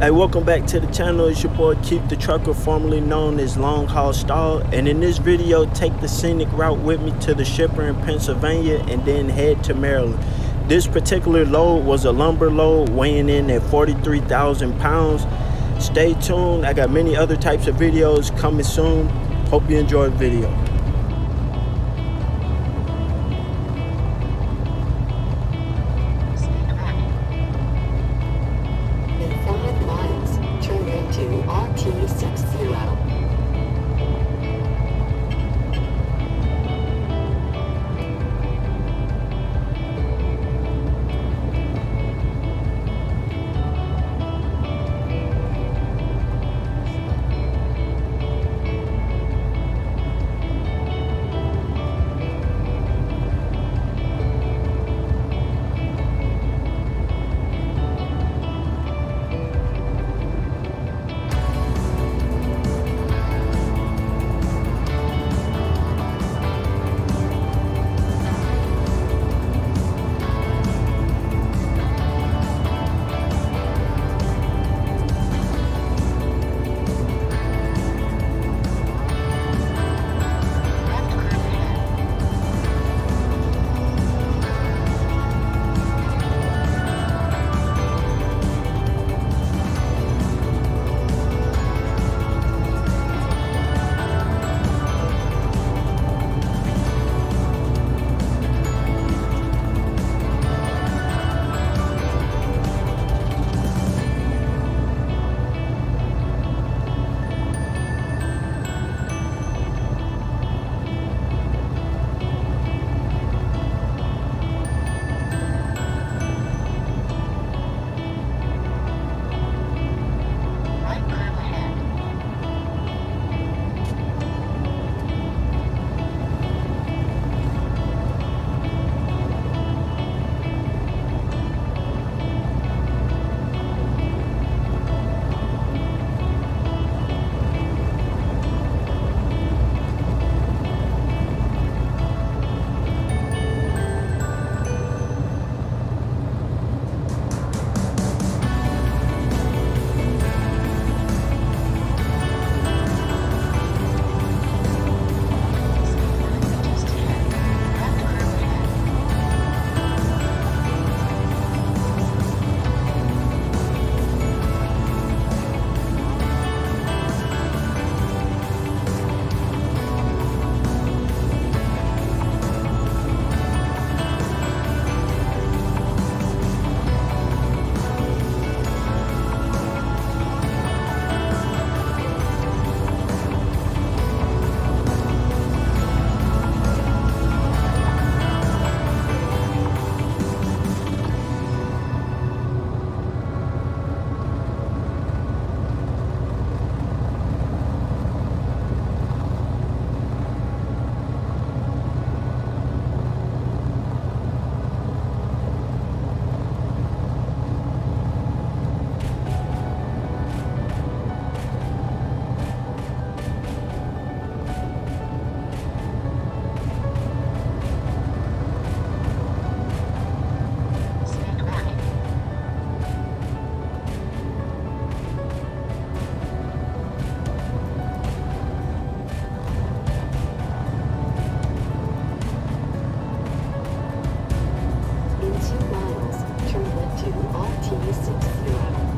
Hey, welcome back to the channel. It's your boy Keith the Trucker, formerly known as Long Haul Stall. And in this video, take the scenic route with me to the shipper in Pennsylvania and then head to Maryland. This particular load was a lumber load weighing in at 43,000 pounds. Stay tuned. I got many other types of videos coming soon. Hope you enjoy the video. two miles, turn left to RT60.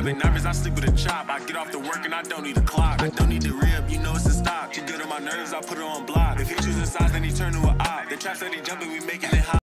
Having nervous, I sleep with a chop. I get off the work and I don't need a clock. I don't need the rib, you know it's a stop. She good on my nerves, I put her on block. If he chooses size, then he turn to a op. The trap said he jumping, we making it hot.